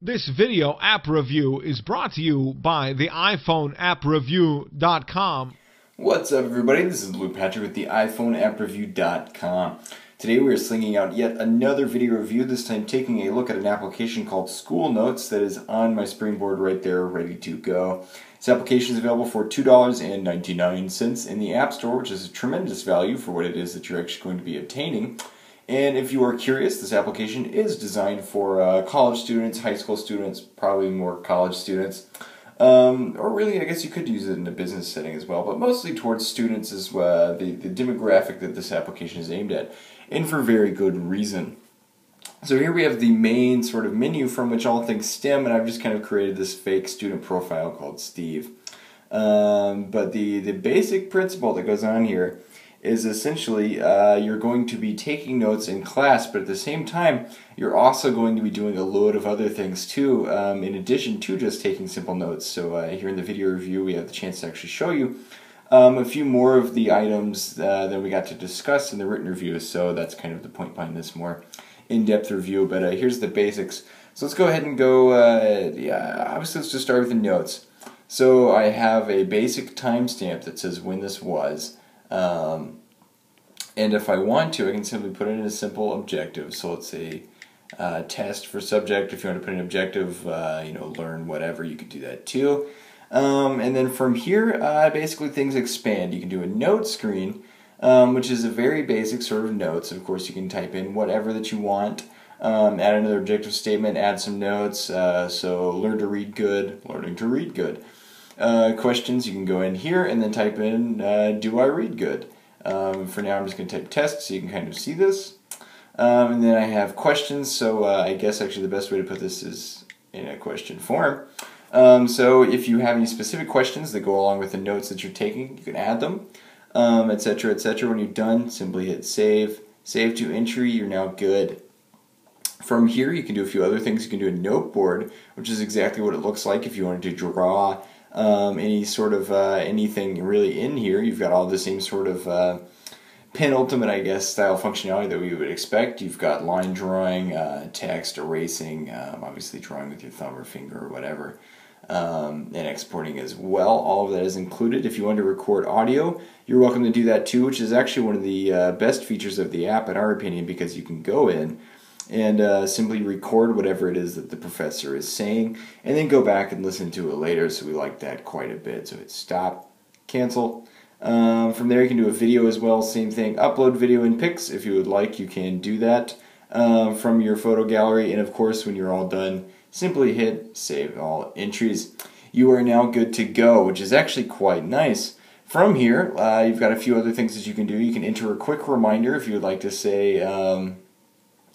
This video app review is brought to you by the iPhoneAppReview.com. What's up, everybody? This is Luke Patrick with the iPhoneAppReview.com. Today we are slinging out yet another video review, this time taking a look at an application called School Notes that is on my springboard right there, ready to go. This application is available for $2.99 in the App Store, which is a tremendous value for what it is that you're actually going to be obtaining. And if you are curious, this application is designed for uh, college students, high school students, probably more college students. Um, or really, I guess you could use it in a business setting as well, but mostly towards students is uh, the, the demographic that this application is aimed at, and for very good reason. So here we have the main sort of menu from which all things stem, and I've just kind of created this fake student profile called Steve. Um, but the, the basic principle that goes on here is essentially uh, you're going to be taking notes in class, but at the same time, you're also going to be doing a load of other things too, um, in addition to just taking simple notes. So uh, here in the video review, we have the chance to actually show you um, a few more of the items uh, that we got to discuss in the written review. So that's kind of the point behind this more in-depth review. But uh, here's the basics. So let's go ahead and go. Uh, yeah, obviously let's just start with the notes. So I have a basic timestamp that says when this was. Um, and if I want to, I can simply put in a simple objective. So let's say uh, test for subject. If you want to put an objective, uh, you know, learn whatever, you could do that too. Um, and then from here, uh, basically things expand. You can do a note screen, um, which is a very basic sort of notes. Of course, you can type in whatever that you want. Um, add another objective statement, add some notes. Uh, so learn to read good, learning to read good uh, questions, you can go in here and then type in, uh, do I read good? Um, for now, I'm just going to type test so you can kind of see this. Um, and then I have questions, so uh, I guess actually the best way to put this is in a question form. Um, so if you have any specific questions that go along with the notes that you're taking, you can add them, etc., um, etc. When you're done, simply hit save. Save to entry, you're now good. From here, you can do a few other things. You can do a note board, which is exactly what it looks like if you wanted to draw um, any sort of uh, anything really in here. You've got all the same sort of uh, penultimate, I guess, style functionality that we would expect. You've got line drawing, uh, text, erasing, um, obviously drawing with your thumb or finger or whatever, um, and exporting as well. All of that is included. If you want to record audio, you're welcome to do that too, which is actually one of the uh, best features of the app, in our opinion, because you can go in and uh, simply record whatever it is that the professor is saying and then go back and listen to it later. So we like that quite a bit. So hit stop, cancel. Um, from there, you can do a video as well. Same thing. Upload video and pics if you would like. You can do that um, from your photo gallery. And of course, when you're all done, simply hit save all entries. You are now good to go, which is actually quite nice. From here, uh, you've got a few other things that you can do. You can enter a quick reminder if you would like to say. Um,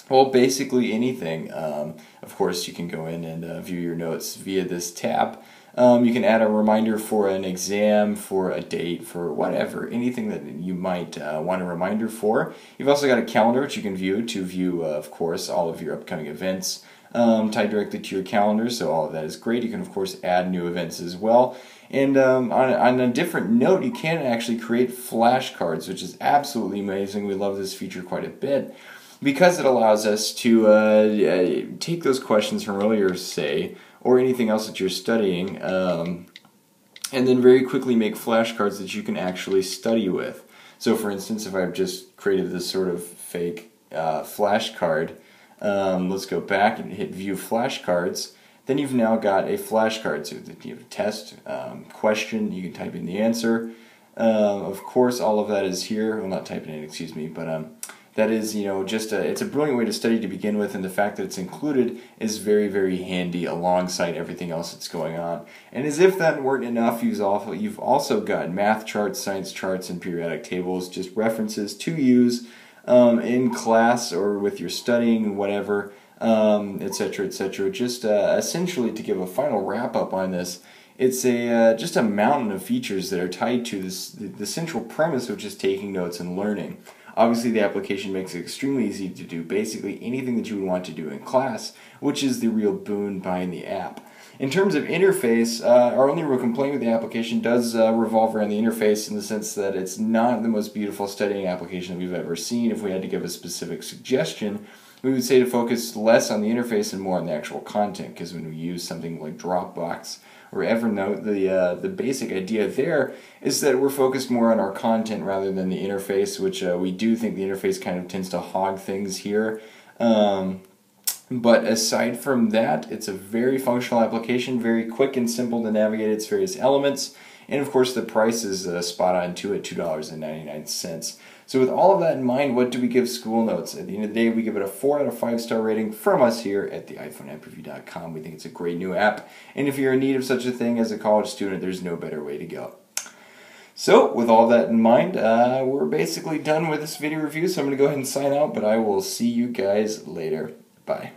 well, basically anything. Um, of course, you can go in and uh, view your notes via this tab. Um, you can add a reminder for an exam, for a date, for whatever, anything that you might uh, want a reminder for. You've also got a calendar which you can view to view, uh, of course, all of your upcoming events um, tied directly to your calendar, so all of that is great. You can, of course, add new events as well. And um, on, on a different note, you can actually create flashcards, which is absolutely amazing. We love this feature quite a bit because it allows us to uh, uh, take those questions from earlier, say, or anything else that you're studying, um, and then very quickly make flashcards that you can actually study with. So, for instance, if I've just created this sort of fake uh, flashcard, um, let's go back and hit View Flashcards. Then you've now got a flashcard. So you have a test, um, question, you can type in the answer. Uh, of course, all of that is here. Well, not typing in, excuse me, but um, that is, you know, just a, it's a brilliant way to study to begin with, and the fact that it's included is very, very handy alongside everything else that's going on. And as if that weren't enough, you've also, got math charts, science charts, and periodic tables, just references to use um, in class or with your studying, whatever, etc., um, etc. Et just uh, essentially to give a final wrap up on this it's a uh, just a mountain of features that are tied to this the, the, central premise which is taking notes and learning Obviously, the application makes it extremely easy to do basically anything that you would want to do in class, which is the real boon behind the app. In terms of interface, uh, our only real complaint with the application does uh, revolve around the interface in the sense that it's not the most beautiful studying application that we've ever seen. If we had to give a specific suggestion, we would say to focus less on the interface and more on the actual content because when we use something like Dropbox or Evernote, the uh, the basic idea there is that we're focused more on our content rather than the interface, which uh, we do think the interface kind of tends to hog things here. Um, but aside from that, it's a very functional application, very quick and simple to navigate its various elements. And of course, the price is uh, spot on too at $2.99. So, with all of that in mind, what do we give School Notes? At the end of the day, we give it a 4 out of 5 star rating from us here at the iPhoneAppReview.com. We think it's a great new app. And if you're in need of such a thing as a college student, there's no better way to go. So, with all that in mind, uh, we're basically done with this video review. So, I'm going to go ahead and sign out, but I will see you guys later. Bye.